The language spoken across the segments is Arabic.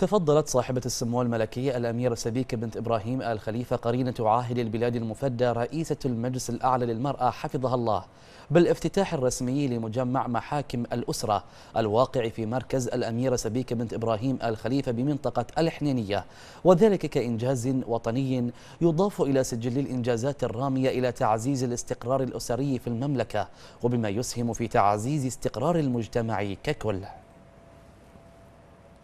تفضلت صاحبة السمو الملكية الأميرة سبيكة بنت إبراهيم آل خليفة قرينة عاهل البلاد المفدى رئيسة المجلس الأعلى للمرأة حفظها الله بالإفتتاح الرسمي لمجمع محاكم الأسرة الواقع في مركز الأميرة سبيكة بنت إبراهيم آل خليفة بمنطقة الحنينية وذلك كإنجاز وطني يضاف إلى سجل الإنجازات الرامية إلى تعزيز الاستقرار الأسري في المملكة وبما يسهم في تعزيز استقرار المجتمع ككل.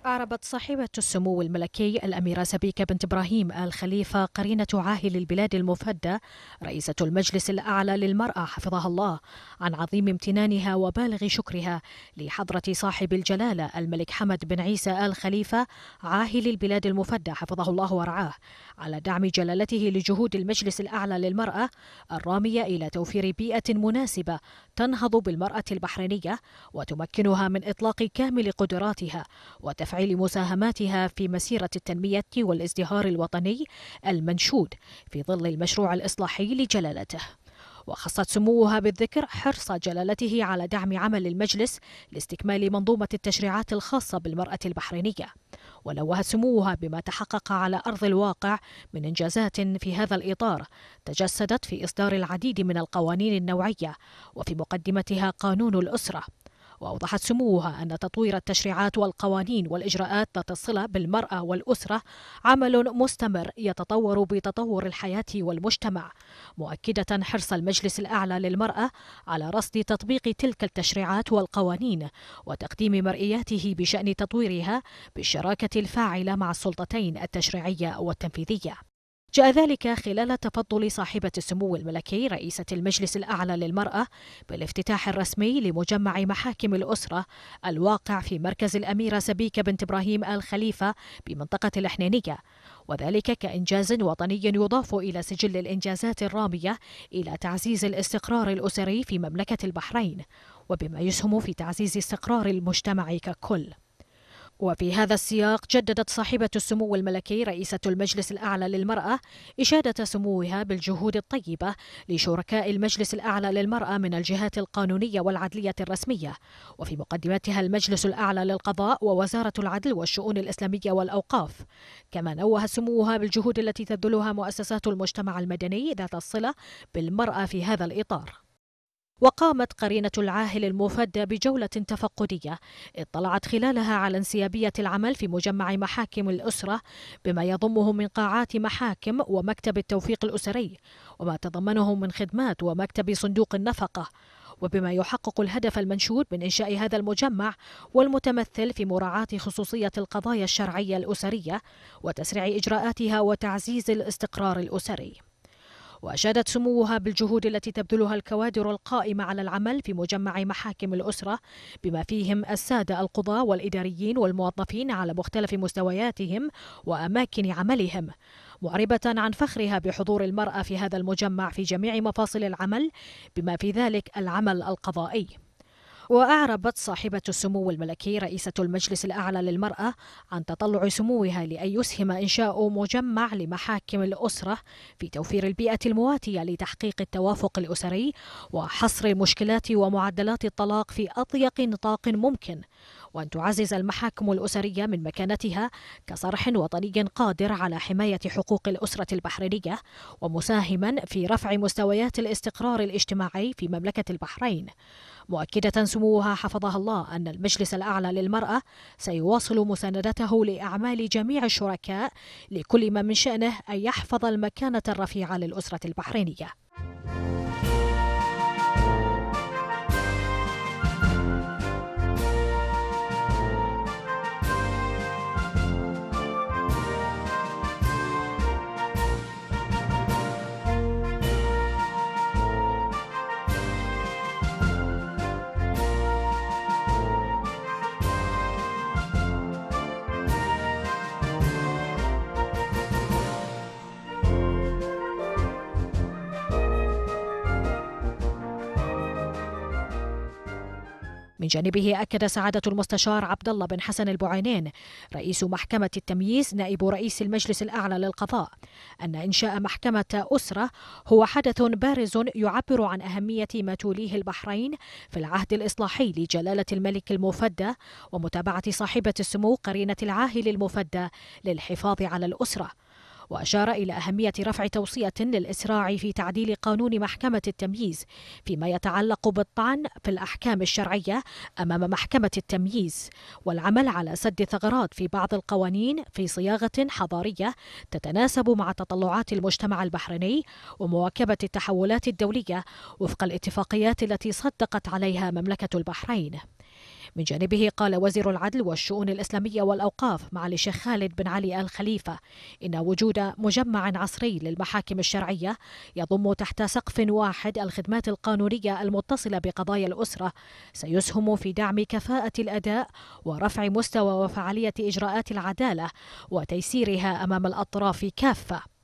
أعربت صاحبة السمو الملكي الأميرة سبيكة بنت إبراهيم آل خليفة قرينة عاهل البلاد المفدى رئيسة المجلس الأعلى للمرأة حفظها الله عن عظيم امتنانها وبالغ شكرها لحضرة صاحب الجلالة الملك حمد بن عيسى آل خليفة عاهل البلاد المفدى حفظه الله ورعاه على دعم جلالته لجهود المجلس الأعلى للمرأة الرامية إلى توفير بيئة مناسبة تنهض بالمرأة البحرينية وتمكنها من إطلاق كامل قدراتها وتفعيل تفعيل مساهماتها في مسيرة التنمية والازدهار الوطني المنشود في ظل المشروع الإصلاحي لجلالته. وخصت سموها بالذكر حرص جلالته على دعم عمل المجلس لاستكمال منظومة التشريعات الخاصة بالمرأة البحرينية. ونوهت سموها بما تحقق على أرض الواقع من إنجازات في هذا الإطار تجسدت في إصدار العديد من القوانين النوعية وفي مقدمتها قانون الأسرة. وأوضحت سموها أن تطوير التشريعات والقوانين والإجراءات ذات الصلة بالمرأة والأسرة عمل مستمر يتطور بتطور الحياة والمجتمع مؤكدة حرص المجلس الأعلى للمرأة على رصد تطبيق تلك التشريعات والقوانين وتقديم مرئياته بشأن تطويرها بالشراكة الفاعلة مع السلطتين التشريعية والتنفيذية. جاء ذلك خلال تفضل صاحبة السمو الملكي رئيسة المجلس الأعلى للمرأة بالافتتاح الرسمي لمجمع محاكم الأسرة الواقع في مركز الأميرة سبيكة بنت إبراهيم آل خليفة بمنطقة الحنينية وذلك كإنجاز وطني يضاف إلى سجل الإنجازات الرامية إلى تعزيز الاستقرار الأسري في مملكة البحرين وبما يسهم في تعزيز استقرار المجتمع ككل. وفي هذا السياق جددت صاحبة السمو الملكي رئيسة المجلس الأعلى للمرأة إشادة سموها بالجهود الطيبة لشركاء المجلس الأعلى للمرأة من الجهات القانونية والعدلية الرسمية. وفي مقدمتها المجلس الأعلى للقضاء ووزارة العدل والشؤون الإسلامية والأوقاف. كما نوه سموها بالجهود التي تبذلها مؤسسات المجتمع المدني ذات الصلة بالمرأة في هذا الإطار. وقامت قرينة العاهل المفدى بجولة تفقدية. اطلعت خلالها على انسيابية العمل في مجمع محاكم الأسرة بما يضمه من قاعات محاكم ومكتب التوفيق الأسري وما تضمنه من خدمات ومكتب صندوق النفقة. وبما يحقق الهدف المنشود من إنشاء هذا المجمع والمتمثل في مراعاة خصوصية القضايا الشرعية الأسرية وتسريع إجراءاتها وتعزيز الاستقرار الأسري. وأشادت سموها بالجهود التي تبذلها الكوادر القائمة على العمل في مجمع محاكم الأسرة بما فيهم السادة القضاة والإداريين والموظفين على مختلف مستوياتهم وأماكن عملهم. معربة عن فخرها بحضور المرأة في هذا المجمع في جميع مفاصل العمل بما في ذلك العمل القضائي. وأعربت صاحبة السمو الملكي رئيسة المجلس الأعلى للمرأة عن تطلع سموها لأن يسهم إنشاء مجمع لمحاكم الأسرة في توفير البيئة المواتية لتحقيق التوافق الأسري وحصر المشكلات ومعدلات الطلاق في أضيق نطاق ممكن. وأن تعزز المحاكم الأسرية من مكانتها كصرح وطني قادر على حماية حقوق الأسرة البحرينية ومساهما في رفع مستويات الاستقرار الاجتماعي في مملكة البحرين. مؤكدة سموها حفظها الله أن المجلس الأعلى للمرأة سيواصل مساندته لأعمال جميع الشركاء لكل ما من شأنه أن يحفظ المكانة الرفيعة للأسرة البحرينية. من جانبه أكد سعادة المستشار عبد الله بن حسن البعينين رئيس محكمة التمييز نائب رئيس المجلس الأعلى للقضاء أن إنشاء محكمة أسرة هو حدث بارز يعبر عن أهمية ما توليه البحرين في العهد الإصلاحي لجلالة الملك المفدى ومتابعة صاحبة السمو قرينة العاهل المفدى للحفاظ على الأسرة. وأشار إلى أهمية رفع توصية للإسراع في تعديل قانون محكمة التمييز فيما يتعلق بالطعن في الأحكام الشرعية أمام محكمة التمييز والعمل على سد ثغرات في بعض القوانين في صياغة حضارية تتناسب مع تطلعات المجتمع البحريني ومواكبة التحولات الدولية وفق الاتفاقيات التي صدقت عليها مملكة البحرين. من جانبه قال وزير العدل والشؤون الإسلامية والأوقاف معالي الشيخ خالد بن علي آل خليفة إن وجود مجمع عصري للمحاكم الشرعية يضم تحت سقف واحد الخدمات القانونية المتصلة بقضايا الأسرة سيسهم في دعم كفاءة الأداء ورفع مستوى وفعالية إجراءات العدالة وتيسيرها أمام الأطراف كافة.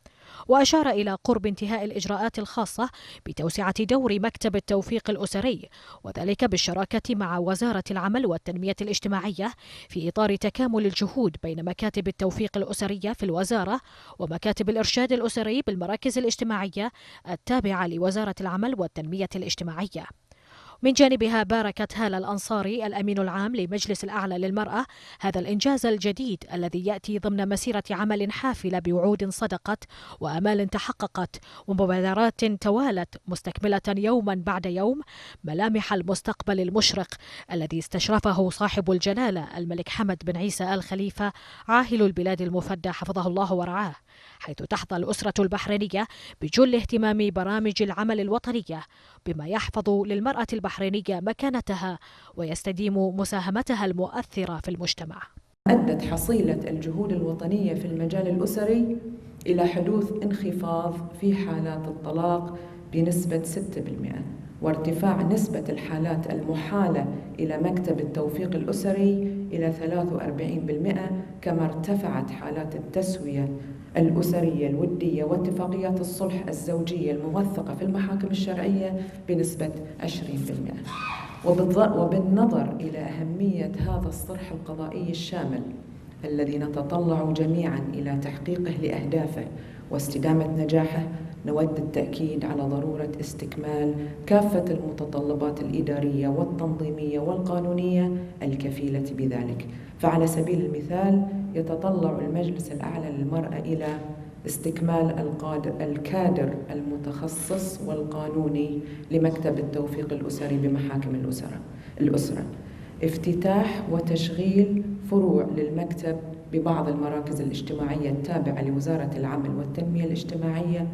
وأشار إلى قرب انتهاء الإجراءات الخاصة بتوسعة دور مكتب التوفيق الأسري وذلك بالشراكة مع وزارة العمل والتنمية الاجتماعية في إطار تكامل الجهود بين مكاتب التوفيق الأسرية في الوزارة ومكاتب الإرشاد الأسري بالمراكز الاجتماعية التابعة لوزارة العمل والتنمية الاجتماعية. من جانبها باركت هالة الأنصاري الأمين العام لمجلس الأعلى للمرأة. هذا الإنجاز الجديد الذي يأتي ضمن مسيرة عمل حافلة بوعود صدقت وأمال تحققت ومبادرات توالت مستكملة يوما بعد يوم ملامح المستقبل المشرق الذي استشرفه صاحب الجلالة الملك حمد بن عيسى الخليفة عاهل البلاد المفدى حفظه الله ورعاه حيث تحظى الأسرة البحرينية بجل اهتمام برامج العمل الوطنية بما يحفظ للمرأة البحرينية مكانتها ويستديم مساهمتها المؤثرة في المجتمع. أدت حصيلة الجهود الوطنية في المجال الأسري إلى حدوث انخفاض في حالات الطلاق بنسبة 6% وارتفاع نسبة الحالات المحالة إلى مكتب التوفيق الأسري إلى 43% كما ارتفعت حالات التسوية الأسرية الودية واتفاقيات الصلح الزوجية الموثقة في المحاكم الشرعية بنسبة 20% وبالنظر إلى أهمية هذا الصرح القضائي الشامل الذي نتطلع جميعا إلى تحقيقه لأهدافه واستدامة نجاحه نود التأكيد على ضرورة استكمال كافة المتطلبات الإدارية والتنظيمية والقانونية الكفيلة بذلك. فعلى سبيل المثال يتطلع المجلس الأعلى للمرأة إلى استكمال الكادر المتخصص والقانوني لمكتب التوفيق الأسري بمحاكم الأسرة الأسرة. افتتاح وتشغيل فروع للمكتب ببعض المراكز الاجتماعية التابعة لوزارة العمل والتنمية الاجتماعية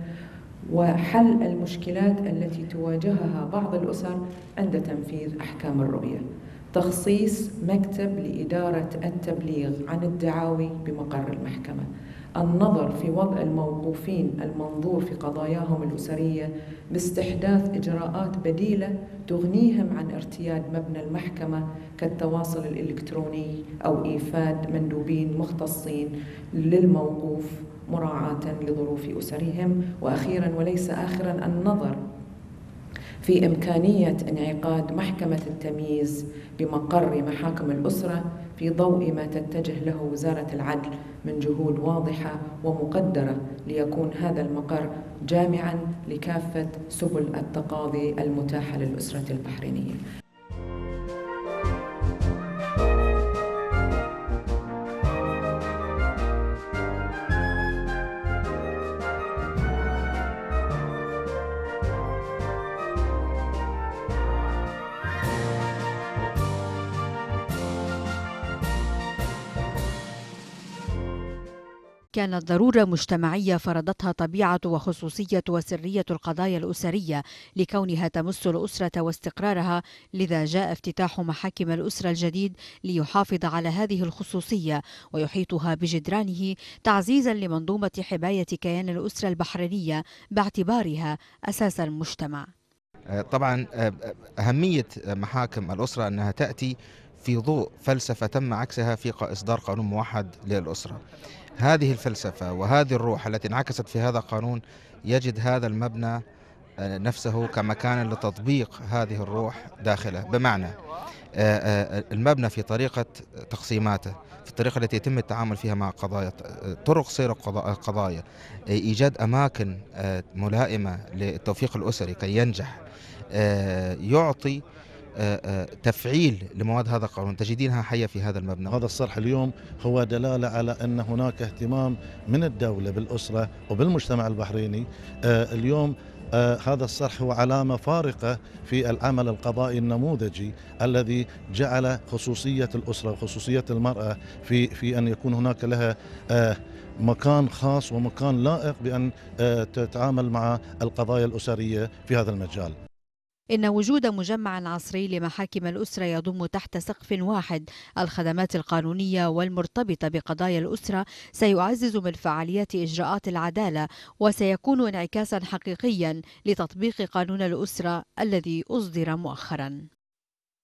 وحل المشكلات التي تواجهها بعض الأسر عند تنفيذ أحكام الرؤية. تخصيص مكتب لإدارة التبليغ عن الدعاوي بمقر المحكمة. النظر في وضع الموقوفين المنظور في قضاياهم الأسرية باستحداث إجراءات بديلة تغنيهم عن ارتياد مبنى المحكمة كالتواصل الإلكتروني أو إيفاد مندوبين مختصين للموقوف مراعاة لظروف أسرهم وأخيرا وليس آخرا النظر. في إمكانية انعقاد محكمة التمييز بمقر محاكم الأسرة في ضوء ما تتجه له وزارة العدل من جهود واضحة ومقدرة ليكون هذا المقر جامعا لكافة سبل التقاضي المتاحة للأسرة البحرينية. كانت ضرورة مجتمعية فرضتها طبيعة وخصوصية وسرية القضايا الأسرية لكونها تمس الأسرة واستقرارها لذا جاء افتتاح محاكم الأسرة الجديد ليحافظ على هذه الخصوصية ويحيطها بجدرانه تعزيزا لمنظومة حماية كيان الأسرة البحرينية باعتبارها أساس المجتمع. طبعا أهمية محاكم الأسرة أنها تأتي في ضوء فلسفة تم عكسها في إصدار قانون موحد للأسرة. هذه الفلسفة وهذه الروح التي انعكست في هذا القانون يجد هذا المبنى آه، نفسه كمكان لتطبيق هذه الروح داخله. بمعنى المبنى في طريقة تقسيماته في الطريقة التي يتم التعامل فيها مع قضايا طرق سير القضايا. إيجاد أماكن ملائمة للتوفيق الأسري كي ينجح يعطي تفعيل لمواد هذا القانون تجدينها حية في هذا المبنى. هذا الصرح اليوم هو دلالة على أن هناك اهتمام من الدولة بالأسرة وبالمجتمع البحريني. اليوم آه هذا الصرح هو علامة فارقة في العمل القضائي النموذجي الذي جعل خصوصية الأسرة وخصوصية المرأة في في أن يكون هناك لها آه مكان خاص ومكان لائق بأن آه تتعامل مع القضايا الأسرية في هذا المجال. إن وجود مجمع عصري لمحاكم الأسرة يضم تحت سقف واحد. الخدمات القانونية والمرتبطة بقضايا الأسرة سيعزز من فعاليات إجراءات العدالة وسيكون انعكاسا حقيقيا لتطبيق قانون الأسرة الذي أصدر مؤخرا.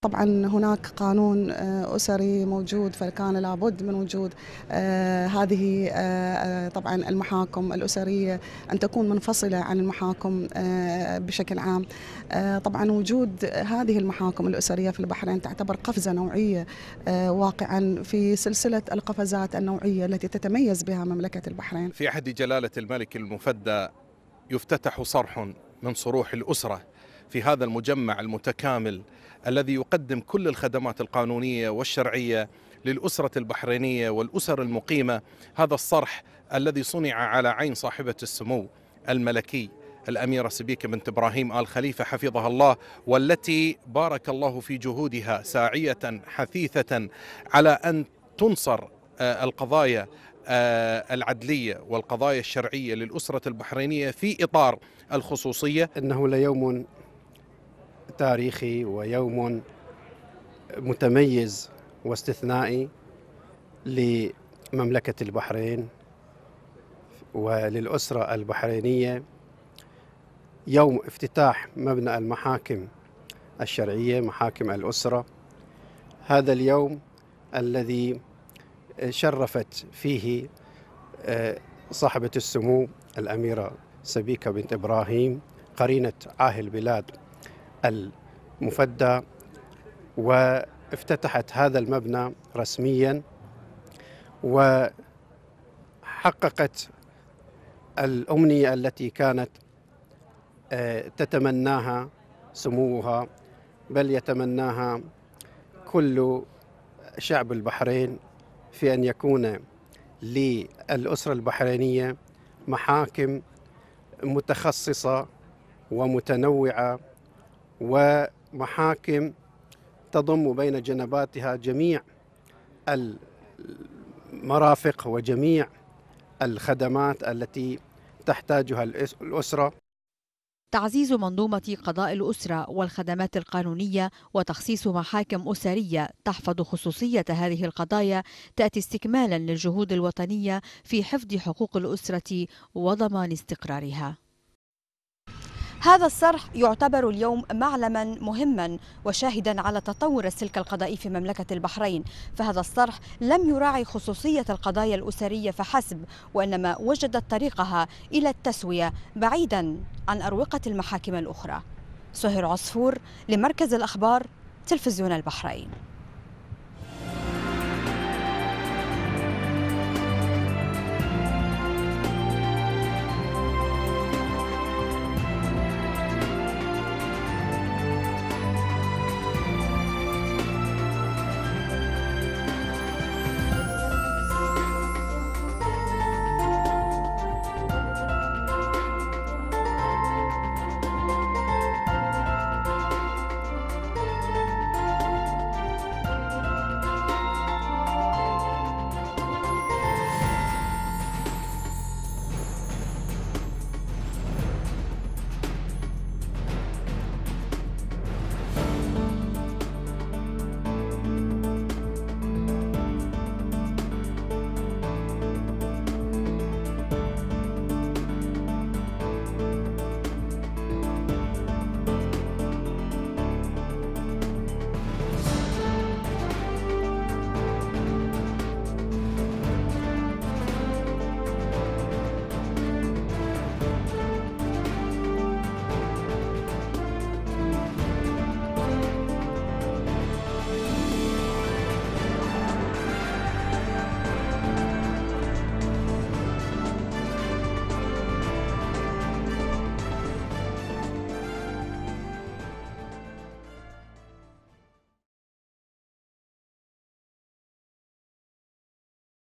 طبعا هناك قانون آه، أسري موجود فكان لابد من وجود آه، هذه آه، طبعا المحاكم الأسرية أن تكون منفصلة عن المحاكم بشكل عام. طبعا وجود هذه المحاكم الأسرية في البحرين تعتبر قفزة نوعية واقعا في سلسلة القفزات النوعية التي تتميز بها مملكة البحرين. في عهد جلالة الملك المفدى يفتتح صرح من صروح الأسرة في هذا المجمع المتكامل الذي يقدم كل الخدمات القانونية والشرعية للأسرة البحرينية والأسر المقيمة. هذا الصرح الذي صنع على عين صاحبة السمو الملكي الأميرة سبيكة بنت إبراهيم آل خليفة حفظها الله والتي بارك الله في جهودها ساعية حثيثة على أن تنصر آه، القضايا آه، العدلية والقضايا الشرعية للأسرة البحرينية في إطار الخصوصية. إنه ليوم تاريخي ويوم متميز واستثنائي لمملكة البحرين وللأسرة البحرينية. يوم افتتاح مبنى المحاكم الشرعية محاكم الأسرة. هذا اليوم الذي شرفت فيه آه، صاحبة السمو الأميرة سبيكة بنت إبراهيم قرينة عاهل البلاد المفدى وافتتحت هذا المبنى رسميا وحققت الأمنية التي كانت آه، تتمناها سموها بل يتمناها كل شعب البحرين في أن يكون للأسرة البحرينية محاكم متخصصة ومتنوعة ومحاكم تضم بين جنباتها جميع المرافق وجميع الخدمات التي تحتاجها الأسرة. تعزيز منظومة قضاء الأسرة والخدمات القانونية وتخصيص محاكم أسرية تحفظ خصوصية هذه القضايا تأتي استكمالا للجهود الوطنية في حفظ حقوق الأسرة وضمان استقرارها. هذا الصرح يعتبر اليوم معلما مهما وشاهدا على تطور السلك القضائي في مملكة البحرين. فهذا الصرح لم يراعي خصوصية القضايا الأسرية فحسب وإنما وجدت طريقها إلى التسوية بعيدا عن أروقة المحاكم الأخرى. سهر عصفور لمركز الأخبار تلفزيون البحرين.